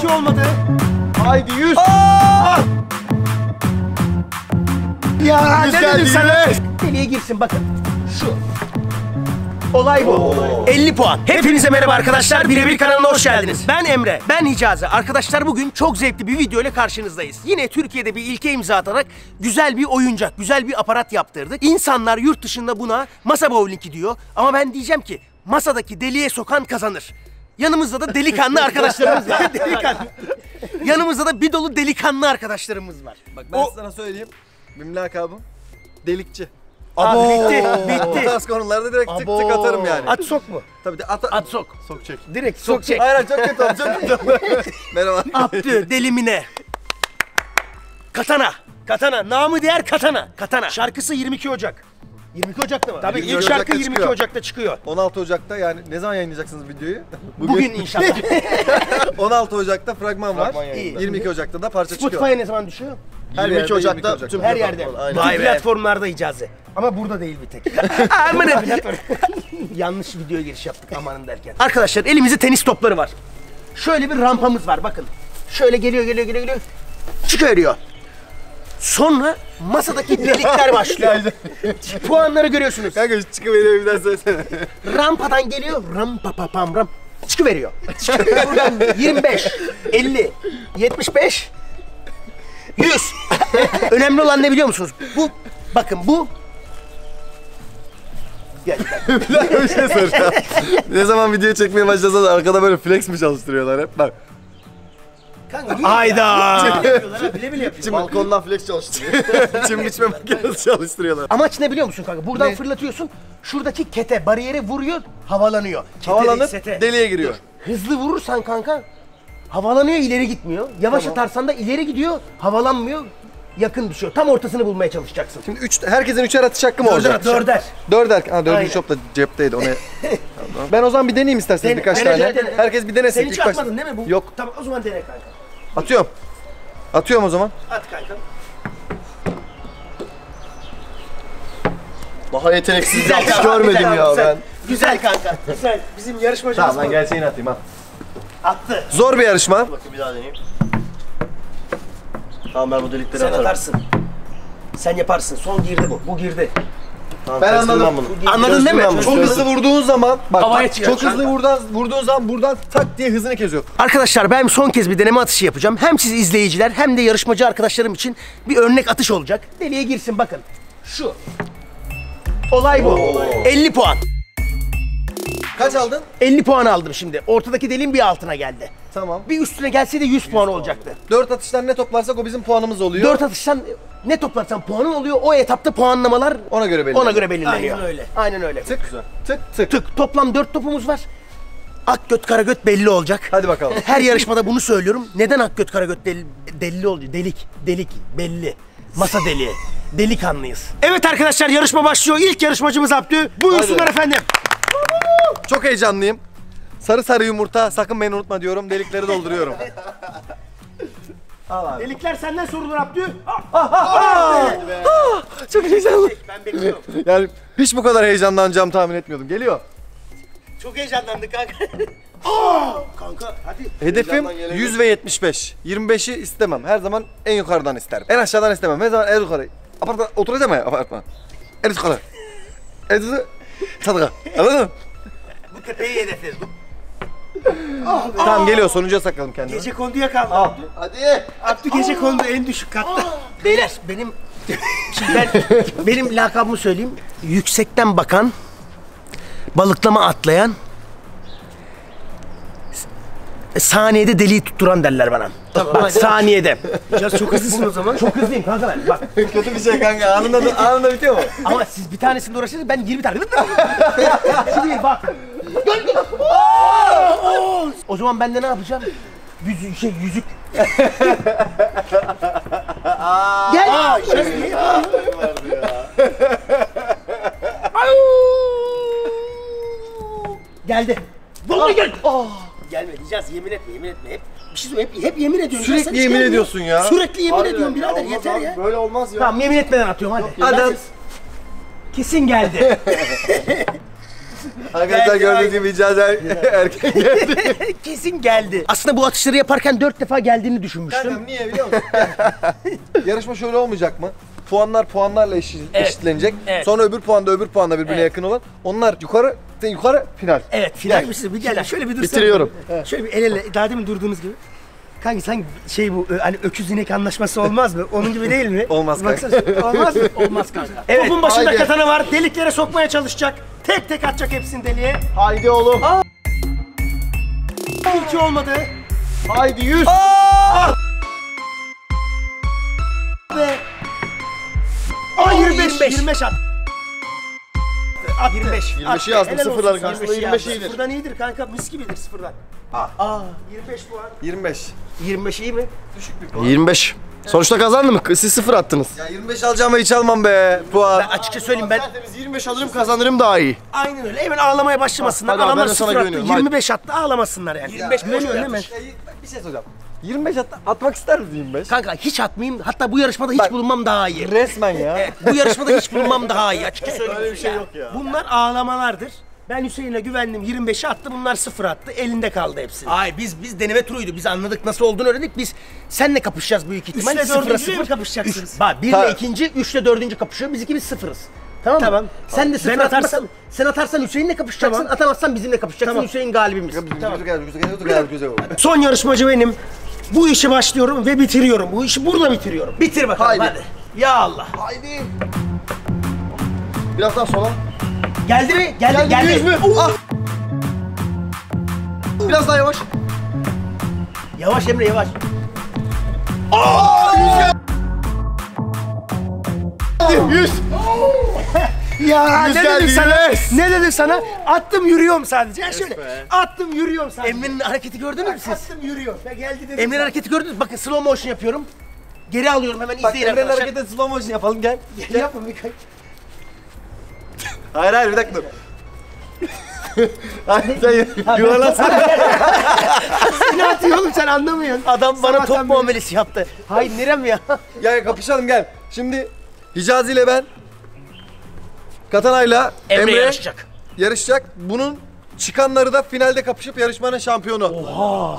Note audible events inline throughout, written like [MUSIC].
52 olmadı. Haydi 100. Ya Yüz ne dedim sana? Deliye girsin bakın. Şu. Olay bu. 50 puan. Hepinize merhaba arkadaşlar. Birebir kanalına hoş geldiniz. Ben Emre. Ben Hicazi. Arkadaşlar bugün çok zevkli bir video ile karşınızdayız. Yine Türkiye'de bir ilke imza atarak güzel bir oyuncak, güzel bir aparat yaptırdık. İnsanlar yurt dışında buna masa bowlingi diyor. Ama ben diyeceğim ki masadaki deliğe sokan kazanır. Yanımızda da delikanlı [LAUGHS] arkadaşlarımız var. [LAUGHS] delikanlı. Yanımızda da bir dolu delikanlı arkadaşlarımız var. Bak ben O- sana söyleyeyim. Benim lakabım delikçi. Abi bitti, Bu bitti. tarz konularda direkt tık tık atarım yani. At sok mu? Tabii de at, At sok. sok çek. Direkt sok çek. Hayır hayır, çok kötü oldu çok kötü oldu. [LAUGHS] Merhaba. Abdü delimine. Katana. Katana. Namı diğer Katana. Katana. Şarkısı 22 Ocak. 22 Ocak'ta mı? Tabii 22 ilk şarkı Ocak'ta 22 çıkıyor. Ocak'ta çıkıyor. 16 Ocak'ta yani ne zaman yayınlayacaksınız videoyu? [LAUGHS] Bugün, inşallah. [LAUGHS] 16 Ocak'ta fragman var. Fragman yayında. 22 Ocak'ta da parça çıkıyor. Spotify'a ne zaman düşüyor? Her 22 yerde Ocak'ta 22 Ocak'ta. tüm Her yerde. Aynen. Bütün platformlarda icazi. Ama burada değil bir tek. [LAUGHS] Aman Yanlış videoya giriş yaptık amanın derken. Arkadaşlar elimizde tenis topları var. Şöyle bir rampamız var bakın. Şöyle geliyor geliyor geliyor geliyor. Çıkıyor. Sonra masadaki delikler [LAUGHS] başlıyor. Puanları görüyorsunuz. Kanka şu çıkıveriyor bir daha söylesene. Rampadan geliyor. Rampa pa pam ram. Çıkıveriyor. Çıkıyor buradan 25, 50, 75, 100. Önemli olan ne biliyor musunuz? Bu bakın bu gel. [LAUGHS] bir şey soracağım. ne zaman video çekmeye başlasa da arkada böyle flex mi çalıştırıyorlar hep? Bak. Ayda. [LAUGHS] bile bile yapıyor. Balkondan flex çalıştırıyor. [LAUGHS] Çim biçme makinesi çalıştırıyorlar. Amaç ne biliyor musun kanka? Buradan Ne? fırlatıyorsun. Şuradaki kete bariyere vuruyor, havalanıyor. Kete değil, Havalanıp sete. deliğe giriyor. Hızlı vurursan kanka havalanıyor ileri gitmiyor. Yavaş Tamam. atarsan da ileri gidiyor, havalanmıyor. Yakın düşüyor. Tam ortasını bulmaya çalışacaksın. Şimdi üç, herkesin üçer atış hakkı mı olacak? Dörder. Dörder. Ha dördüncü Aynen. şop da cepteydi. Onu... [LAUGHS] Tamam. Ben o zaman bir deneyeyim isterseniz Dene- birkaç dene- tane. dene- dene. Herkes bir denesin. Sen hiç ilk başta. atmadın değil mi? Bu? Yok. Tamam o zaman dene kanka. Atıyorum. Atıyorum o zaman. At kanka. Daha yeteneksiz bir Güzel kanka, görmedim güzel ya abi, ben. sen- Güzel kanka. Güzel. Bizim yarışmacımız Tamam ben bu. atayım ha. attı. Zor bir yarışma. Bakayım bir daha deneyeyim. Tamam ben bu delikleri Sen atarım. atarsın. Sen yaparsın. Son girdi bu. Bu girdi. Tamam, Ben anladım. bunu. Anladın değil mi? bunu. Çok hızlı vurduğun zaman bak, Havaya bak, çıkıyor çok hızlı kanka. vurduğun, vurduğun zaman buradan tak diye hızını kesiyor. Arkadaşlar ben son kez bir deneme atışı yapacağım. Hem siz izleyiciler hem de yarışmacı arkadaşlarım için bir örnek atış olacak. Deliye girsin bakın. Şu. Olay bu. 50 puan. Kaç aldın? 50 puan aldım şimdi. Ortadaki deliğin bir altına geldi. Tamam. Bir üstüne gelseydi 100 puan olacaktı. Dört atıştan ne toplarsak o bizim puanımız oluyor. 4 atıştan ne toplarsan puanın oluyor. O etapta puanlamalar Ona göre belirleniyor. ona göre belirleniyor. Aynen öyle. Aynen öyle. Tık tık tık. Tık. Toplam 4 topumuz var. Ak göt kara göt belli olacak. Hadi bakalım. [LAUGHS] Her yarışmada bunu söylüyorum. Neden ak göt kara göt deli, deli oluyor? Delik, delik, belli. Masa deliği. Delikanlıyız. Evet arkadaşlar yarışma başlıyor. İlk yarışmacımız Abdü. Buyursunlar Hadi. efendim. Çok heyecanlıyım. Sarı sarı yumurta sakın beni unutma diyorum. Delikleri dolduruyorum. [LAUGHS] Delikler senden sorulur Abdü. Çok heyecanlı. Ben bekliyorum. [LAUGHS] Yani hiç bu kadar heyecanlanacağımı tahmin etmiyordum. Geliyor. Çok heyecanlandık kanka. Aa! [LAUGHS] Kanka hadi. Hedefim 100 ve 75. 25'i istemem. Her zaman en yukarıdan isterim. En aşağıdan istemem. Her zaman en yukarı. Apartman oturacağım ya apartman. En yukarı. En yukarı. Sadıka. Anladın mı? Bu tepeyi hedefleriz. Bu Tamam geliyor. Sonuncuya sakladım kendimi. Gece konduya kaldı Abdü. Hadi. Abdü gece kondu en düşük katta. Beyler benim şimdi ben benim lakabımı söyleyeyim. Yüksekten bakan, balıklama atlayan, saniyede deliği tutturan derler bana. Bak saniyede. Ya çok hızlısın o zaman. Çok hızlıyım kanka ben. Bak Kötü bir şey kanka. Anında, anında bitiyor mu? ama siz bir tanesinde uğraşırsınız ben 20 tane. [LAUGHS] Şimdi bak. O zaman ben de ne yapacağım? Yüzük, şey yüzük. [LAUGHS] Gel. Geldi. Vallahi gel. Gelme diyeceğiz yemin etme yemin etme. Hep bir şey söyleyeyim, hep, hep yemin ediyorum. Sürekli Ya sen yemin ediyorsun ya. Sürekli yemin ediyorum Harbiden ya, birader olmaz yeter abi, ya. Böyle olmaz ya. Tamam yemin etmeden atıyorum hadi. Hadi. Kesin geldi. [LAUGHS] Arkadaşlar gördüğünüz gibi Hicazi er- [LAUGHS] erken geldi. [LAUGHS] Kesin geldi. Aslında bu atışları yaparken dört defa geldiğini düşünmüştüm. Kankam niye biliyor musun? [LAUGHS] Yarışma şöyle olmayacak mı? Puanlar puanlarla eşit, Evet. eşitlenecek. Evet. Sonra öbür puanda öbür puanda birbirine Evet. yakın olan. Onlar yukarı, yukarı final. Evet final misiniz? Bir gel şöyle bir dursana. Bitiriyorum. Şöyle bir el ele daha demin durduğunuz gibi. Kanki sanki şey bu ö- hani öküz inek anlaşması olmaz mı? Onun gibi değil mi? [LAUGHS] Olmaz kanka. Baksana, olmaz mı? Olmaz kanka. Evet, Topun başında haydi. katana var. Deliklere sokmaya çalışacak. Tek tek atacak hepsini deliğe. Haydi oğlum. İlki olmadı. Haydi 100. Ve... Aa 25. 25 at. At 25. 25'i yazdım, Helal sıfırlar olsun. karşısında 25'i 25 yazdım. iyidir. Sıfırdan iyidir kanka. Mis gibidir sıfırdan. Aa, 25 puan. 25. 25 iyi mi? 25. Sonuçta kazandı mı? Siz sıfır attınız. Ya 25 alacağıma hiç almam be. Puan. Ben açıkça söyleyeyim ben Biz 25 alırım kazanırım daha iyi. aynen öyle. Hemen ağlamaya başlamasınlar. Hadi Adamlar sıfır attı. güveniyorum, hadi. 25 attı ağlamasınlar yani. 25 Güveniyorsun değil mi? Bir şey soracağım. 25 at atmak ister misin 25? Kanka hiç atmayayım. Hatta bu yarışmada hiç bulunmam daha iyi. Resmen ya. [LAUGHS] Bu yarışmada hiç bulunmam daha iyi. Açıkça söyleyeyim. Öyle bir şey yok ya. Bunlar ağlamalardır. Ben Hüseyin'e güvendim. 25'i attı. Bunlar sıfır attı. Elinde kaldı hepsi. Ay biz biz deneme turuydu. Biz anladık nasıl olduğunu öğrendik. Biz senle kapışacağız büyük ihtimal. Üçle Sıfıra dördüncüyle sıfır. mi kapışacaksınız? Üç- Bak bir Ha. ile ikinci, üçle dördüncü kapışıyor. Biz ikimiz sıfırız. Tamam mı? Tamam. Sen de sıfır Ben atarsan, atarsam- sen atarsan Hüseyin'le kapışacaksın. Tamam. Atamazsan bizimle kapışacaksın. Tamam. Hüseyin galibimiz. Güzel güzel güzel güzel güzel. Son yarışmacı benim. Bu işi başlıyorum ve bitiriyorum. Bu işi burada bitiriyorum. Bitir bakalım Haydi. hadi. Ya Allah. Haydi. Biraz daha sola. Geldi mi? Geldi. Geldi, Geldi. yüz mü? Ah. Biraz daha yavaş. Yavaş Emre yavaş. Yüz. [LAUGHS] Ya Yüz ne geldi, dedim sana? yüz. Ne dedim sana? Attım yürüyorum sadece. Ya şöyle. Attım yürüyorum sadece. Emre'nin hareketi gördünüz mü siz? Attım yürüyor. Ya geldi dedim. Emre'nin hareketi gördünüz mü? Bakın slow motion yapıyorum. Geri alıyorum hemen Bak izleyin Emre'nin hareketi slow motion yapalım gel. Gel. Yapın bir kay- Hayır hayır bir dakika dur. Hayır sen yuvarlasana. [LAUGHS] Ne atıyor oğlum sen anlamıyorsun. Adam bana Sabahtan top muamelesi yaptı. Hayır nerem ya? Gel kapışalım gel. Şimdi Hicazi ile ben Katana'yla Emre, Emre, yarışacak. yarışacak. Bunun çıkanları da finalde kapışıp yarışmanın şampiyonu.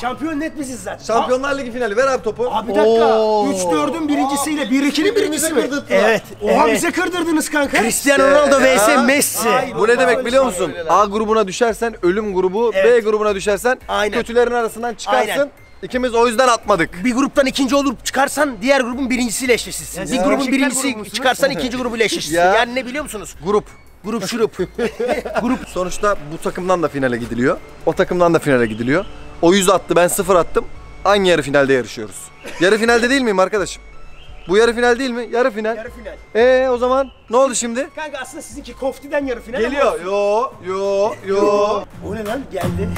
Şampiyon net biziz zaten. Şampiyonlar Ligi finali. Ver abi topu. Abi bir dakika. 3-4'ün birincisiyle 1-2'nin birincisi mi? Evet. Oha bize kırdırdınız kanka. Cristiano Ronaldo vs. Messi. Bu ne demek biliyor musun? A grubuna düşersen ölüm grubu, B Evet. grubuna düşersen Aynen. kötülerin arasından çıkarsın. Aynen. İkimiz o yüzden atmadık. Bir gruptan ikinci olup çıkarsan diğer grubun birincisiyle eşleşirsin. bir grubun birincisi grubu çıkarsan ikinci grubuyla [LAUGHS] eşleşirsin. Ya. Yani ne biliyor musunuz? Grup. Grup şurup. [LAUGHS] Grup. Sonuçta bu takımdan da finale gidiliyor. O takımdan da finale gidiliyor. O 100 attı, ben 0 attım. Aynı yarı finalde yarışıyoruz. Yarı finalde değil miyim arkadaşım? Bu yarı final değil mi? Yarı final. Yarı final. Ee o zaman ne oldu şimdi? Kanka aslında sizinki koftiden yarı final Geliyor. Yo, yo, yo. O ne lan geldi.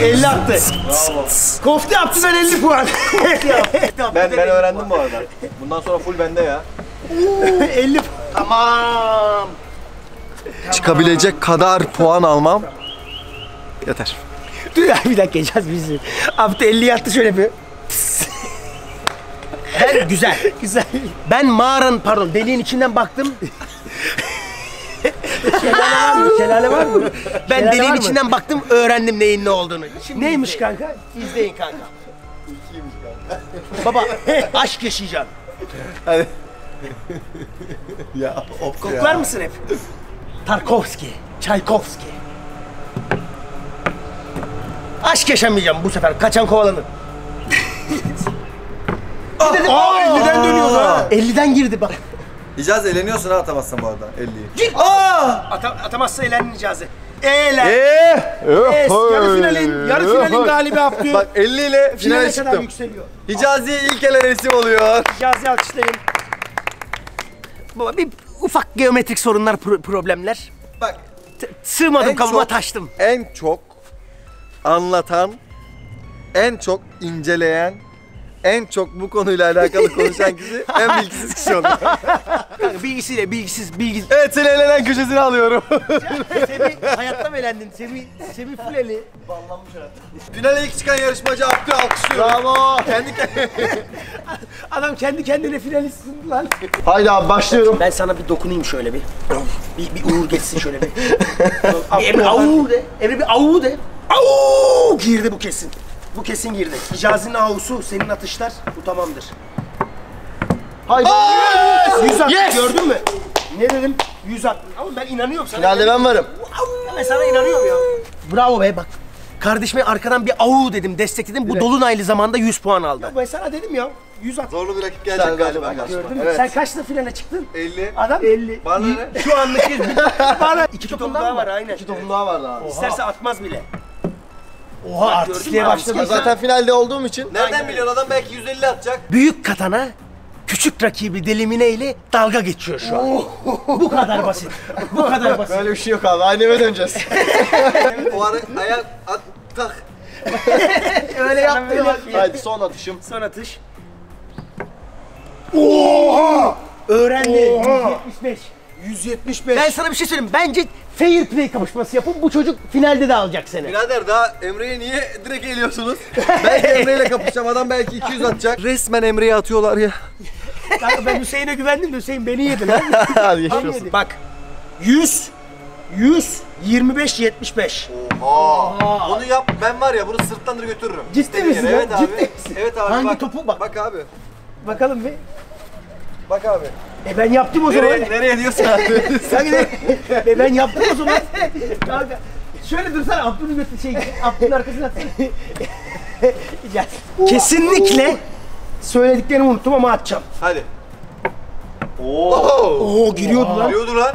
50, 50 attı. Kofte yaptı ben 50 puan. [LAUGHS] Ben ben öğrendim bu arada. Bundan sonra full bende ya. [LAUGHS] 50 Tamam. Çıkabilecek kadar puan almam yeter. Dur ya bir dakika geçeceğiz bizi. Abdü 50 yattı şöyle bir. Ben güzel. [LAUGHS] güzel. Ben mağaranın pardon deliğin içinden baktım. Şelale var mı? Şelale var mı? Ben Şelale deliğin mı? içinden baktım öğrendim neyin ne olduğunu. Şimdi Neymiş kanka? İzleyin kanka. Baba aşk yaşayacaksın. Hadi. ya of Koklar mısın hep? Tarkovski, Çaykovski. Aşk yaşamayacağım bu sefer. Kaçan kovalanır. [LAUGHS] Aa, 50'den dönüyor ha. 50'den girdi bak. İcaz eleniyorsun ha atamazsan bu arada 50'yi. Git. Ata, atamazsa eğlendin Nicazi. Eğlen. Eee? Es, yarı finalin, yarı finalin galibi Abdü. Bak 50 ile finale Finale çıktım. yükseliyor. Hicazi ilk elenen isim oluyor. Nicazi alkışlayın. Baba bir ufak geometrik sorunlar, pro- problemler. Bak T- Sığmadım çok- taştım. en çok anlatan, en çok inceleyen, en çok bu konuyla alakalı konuşan kişi en bilgisiz kişi oldu. [LAUGHS] Kanka bilgisiyle bilgisiz bilgi. evet seni elenen köşesine alıyorum. [LAUGHS] Seni Hayatta mı elendin? Semih, Semih Fuleli. Finale ilk çıkan yarışmacı Abdü alkışlıyorum. Bravo. Kendi kendine. [LAUGHS] Adam kendi kendine finalistsin lan. Haydi abi başlıyorum. Ben sana bir dokunayım şöyle bir. Bir, bir uğur geçsin şöyle bir. [LAUGHS] bir Emre avu de. Emre bir avu de. Avu girdi bu kesin. Bu kesin girdi. Hicazi'nin avusu, senin atışlar bu tamamdır. Haydi. Yüz at Yes! gördün mü? Ne dedim? Yüz at. Ama ben inanıyorum sana. Finalde ben varım. Ben sana inanıyorum ya. Bravo be bak. Kardeşime arkadan bir avu dedim, destekledim. Bu dolunaylı zamanda 100 puan aldı. Ya ben sana dedim ya. 100 at. Zorlu bir rakip Sen gelecek galiba. Gördün mü? Evet. Sen kaçta finale çıktın? 50. Adam 50. Bana ne? Şu anlık 100. [LAUGHS] Bana iki topum daha var aynen. İki topum daha vardı abi. İsterse atmaz bile. Oha artistliğe başladı. Zaten finalde olduğum için. Nereden biliyorsun adam belki 150 atacak. Büyük katana küçük rakibi delimine ile dalga geçiyor şu an. Bu kadar basit. Bu kadar basit. Böyle bir şey yok abi. Aynı eve döneceğiz. o ara ayak at tak. [LAUGHS] Öyle yaptı ya. Haydi son atışım. Son atış. Oha! Öğrendi. 175. 175. Ben sana bir şey söyleyeyim. Bence fair play kapışması yapın. Bu çocuk finalde de alacak seni. Birader daha Emre'ye niye direkt geliyorsunuz? belki Emre'yle kapışacağım. Adam belki 200 atacak. Resmen Emre'ye atıyorlar ya. Kanka ben Hüseyin'e güvendim de Hüseyin beni yedi lan. [LAUGHS] Hadi olsun. yedi. Bak. 100 100 25 75. Aa. Bunu yap. Ben var ya bunu sırtlandır götürürüm. Ciddi misin? Evet abi. Ciddi misin? Evet abi. Hangi bak. topu bak? Bak abi. Bakalım bir. Bak abi. E ben yaptım o zaman. Nereye, nereye diyorsun [LAUGHS] abi? Sen de, e ben yaptım o zaman. Kanka şöyle dursana Abdü'nün götü şey Abdü'nün arkasına atsana. [LAUGHS] Kesinlikle söylediklerimi unuttum ama atacağım. Hadi. Oo. Oo giriyordu lan. Geliyordu lan.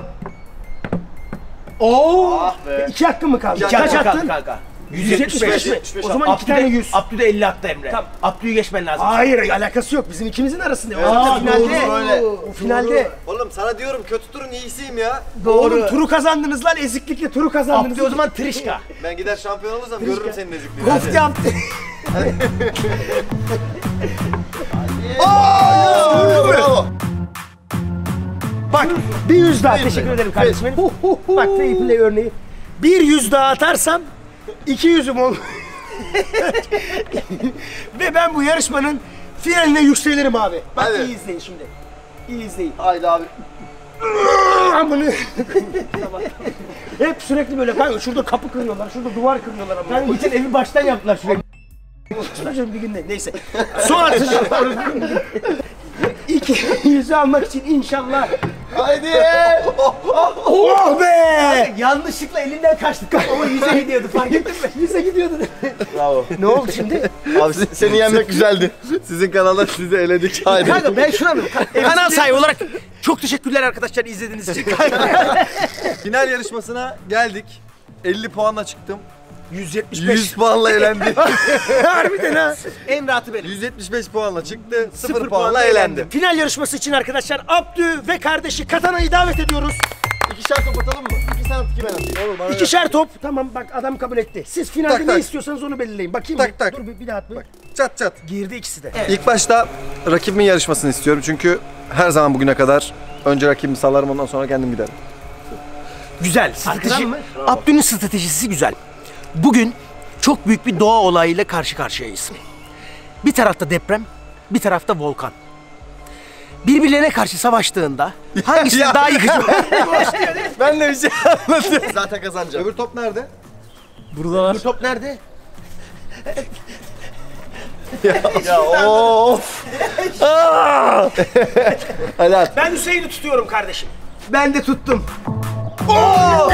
Oo. Ah be. İki hakkın mı kaldı? İki Kaç hakkım attın? kanka. 175 mi? 175 O zaman iki tane 100. Abdü de 50 attı Emre. Tamam. Abdü'yü geçmen lazım. Hayır alakası yok. Bizim ikimizin arasında. Evet, Aa, finalde. doğru, öyle. O finalde. Oğlum sana diyorum kötü turun iyisiyim ya. Oğlum turu kazandınız lan eziklikle turu kazandınız. Abdü o zaman trişka. [LAUGHS] Ben gider şampiyon olursam görürüm senin ezikliğini. [LAUGHS] Bravo. Bak bir yüz daha teşekkür ederim kardeşim benim. Bak fair play örneği. Bir yüz daha atarsam iki yüzüm olur. [LAUGHS] Ve ben bu yarışmanın finaline yükselirim abi. Bak Hadi. iyi izleyin şimdi. İyi izleyin. Haydi abi. [LAUGHS] Amını. Hep sürekli böyle kanka şurada kapı kırıyorlar, şurada duvar kırıyorlar ama. Kanka bütün evi baştan yaptılar sürekli. Çocuğum bir günde neyse. Son atış. İki yüzü almak için inşallah. Haydi. Oh be! Yanlışlıkla elinden kaçtı. Ama yüze gidiyordu fark ettin mi? Yüze gidiyordu. Bravo. ne oldu şimdi? Abi se- seni yenmek güzeldi. Sizin kanalda sizi eledik. Haydi. Kanka ben şuna mı? Kanal sahibi olarak çok teşekkürler arkadaşlar izlediğiniz için. [LAUGHS] Final yarışmasına geldik. 50 puanla çıktım. 175. 100 puanla elendim. [LAUGHS] Harbiden ha. En rahatı benim. 175 puanla çıktı. 0, Sıfır puanla elendim. Final yarışması için arkadaşlar Abdü ve kardeşi Katana'yı davet ediyoruz. İkişer top atalım mı? İki sen at, iki ben atayım. Olur bana İkişer top. Tamam bak adam kabul etti. Siz finalde Tak, ne tak. istiyorsanız onu belirleyin. Bakayım Tak, tak. Dur bir, bir daha at bir. Çat çat. Girdi ikisi de. İlk başta rakibimin yarışmasını istiyorum çünkü her zaman bugüne kadar önce rakibimi salarım ondan sonra kendim giderim. Güzel. Strateji. Abdü'nün stratejisi güzel. Bugün çok büyük bir doğa olayıyla karşı karşıyayız. Bir tarafta deprem, bir tarafta volkan. Birbirlerine karşı savaştığında [LAUGHS] hangisi Ya. daha yıkıcı? [LAUGHS] Ben de bir şey anlatıyorum. Zaten kazanacağım. Öbür top nerede? Bu top nerede? Ya [LAUGHS] of. Hadi at. Ben Hüseyin'i tutuyorum kardeşim. Ben de tuttum. Oo!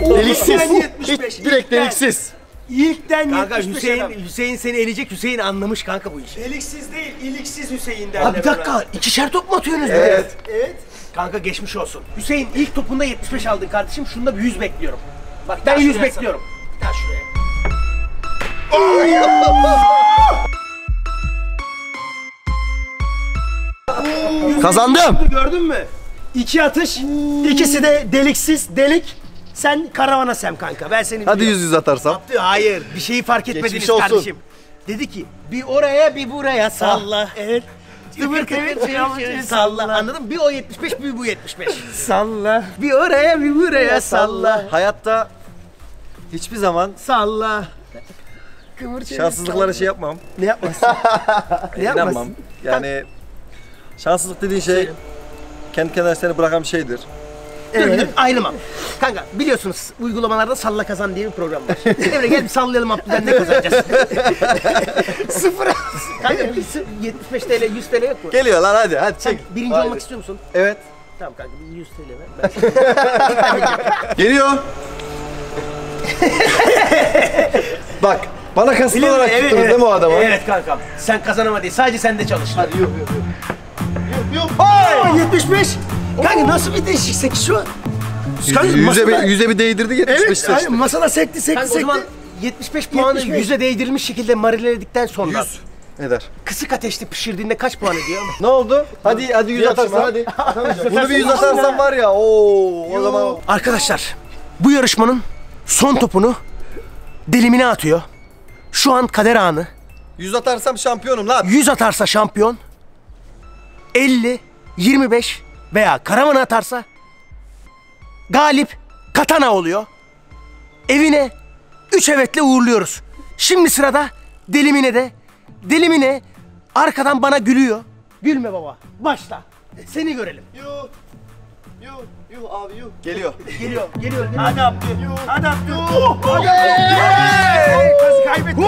Deliksiz. Ben 75. Hiç direkt İlkten- deliksiz. İlkten Kanka 75 Hüseyin, adam. Hüseyin seni eleyecek. Hüseyin anlamış kanka bu işi. Eliksiz değil, iliksiz Hüseyin derler. Abi bir dakika. ikişer top mu atıyorsunuz? Evet. Evet. Kanka geçmiş olsun. Hüseyin ilk topunda 75 aldın kardeşim. Şunda bir 100 bekliyorum. Bak Ben gel 100 şuraya bekliyorum. Gel şuraya. Kazandım. Gördün mü? İki atış, ikisi de deliksiz, delik. Sen karavana sem kanka. Ben seni Hadi biliyorum. yüz yüz atarsam. Yaptı, Hayır, bir şeyi fark etmediniz Geçmiş olsun. kardeşim. Dedi ki, bir oraya bir buraya salla. Evet. Tıvır [LAUGHS] kıvır salla. Anladın mı? Bir o 75 bir bu 75. Salla. Bir oraya bir buraya salla. Hayatta hiçbir zaman Salla. Kıvır çevir. şanssızlıklara şey yapmam. Ne yapmasın? [LAUGHS] ne İnanmam. yapmasın? Yani şanssızlık dediğin şey kendi kendine seni bırakan bir şeydir. Dur ayrılmam. Kanka biliyorsunuz uygulamalarda salla kazan diye bir program var. Emre gel bir sallayalım Abdülden ne kazanacağız? [LAUGHS] Sıfır. Kanka bir sı- 75 TL 100 TL yok mu? Geliyor lan hadi hadi çek. Birinci Haydi. olmak istiyor musun? Evet. Tamam kanka bir 100 TL ver. Ben- [LAUGHS] Geliyor. Bak bana kasıtlanarak Evet, tuttunuz evet. değil mi o adamı? Evet kankam. Sen kazanamadın. Sadece sende çalıştın. Hadi yok yok yok. Aa 75. Kanka nasıl bir değişik sekiz şu an? Kanka Yüze masada- bir, yüze bir değdirdi 75 Evet, seçti. aynen, masada sekti sekti Kanka o sekti. zaman 75 puanı 75. yüze değdirilmiş şekilde marineledikten sonra 100 eder. kısık ateşte pişirdiğinde kaç puan ediyor? [LAUGHS] Ne oldu? Hadi hadi 100 atarsan [LAUGHS] hadi. Bunu bir 100 atarsan var ya. Oo o zaman Arkadaşlar bu yarışmanın son topunu delimine atıyor. Şu an kader anı. 100 atarsam şampiyonum lan. 100 atarsa şampiyon. 50, 25 veya karavanı atarsa galip katana oluyor. Evine 3 evetle uğurluyoruz. Şimdi sırada delimine de. Delimine arkadan bana gülüyor. Gülme baba. Başla. Seni görelim. Yuh. Yuh. Yuh abi yuh. Geliyor. Geliyor, geliyor. Hadi Abdü. Hadi Abdü. Kaybetti.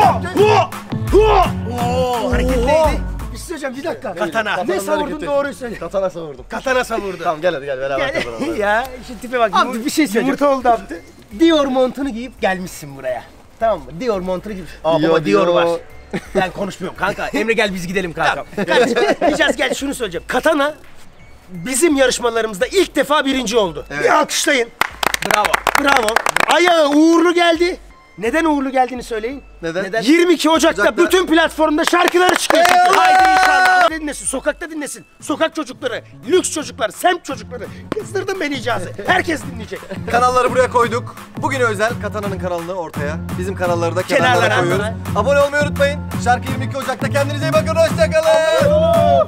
Oo, hareket neydi? Bir şey söyleyeceğim bir dakika. Katana. Ne savurdun doğruyu söyle. Katana savurdum. Katana savurdu. Tamam gel hadi gel beraber kazanalım. ya şu tipe bak. Abdü, bir şey söyleyeceğim. Yumurta oldu Abdü. Dior montunu giyip gelmişsin buraya. Tamam mı? Dior montunu giyip. Aa Dior, baba Dior Dior. var. Ben konuşmuyorum kanka. Emre gel biz gidelim kanka. Kardeşim, Hicaz gel şunu söyleyeceğim. Katana bizim yarışmalarımızda ilk defa birinci oldu. Bir alkışlayın. Bravo. Bravo. Ayağı uğurlu geldi. Neden uğurlu geldiğini söyleyin. Neden? 22 Ocak'ta, Ocak'ta- bütün platformda şarkıları çıkıyor. Haydi inşallah. Dinlesin, sokakta dinlesin. Sokak çocukları, lüks çocuklar, semt çocukları. Kızdırdın beni icazı. Herkes dinleyecek. [LAUGHS] Kanalları buraya koyduk. Bugün özel Katana'nın kanalını ortaya. Bizim kanalları da kenarlara Kenarlara, koyuyoruz. Abone olmayı unutmayın. Şarkı 22 Ocak'ta kendinize iyi bakın. Hoşçakalın.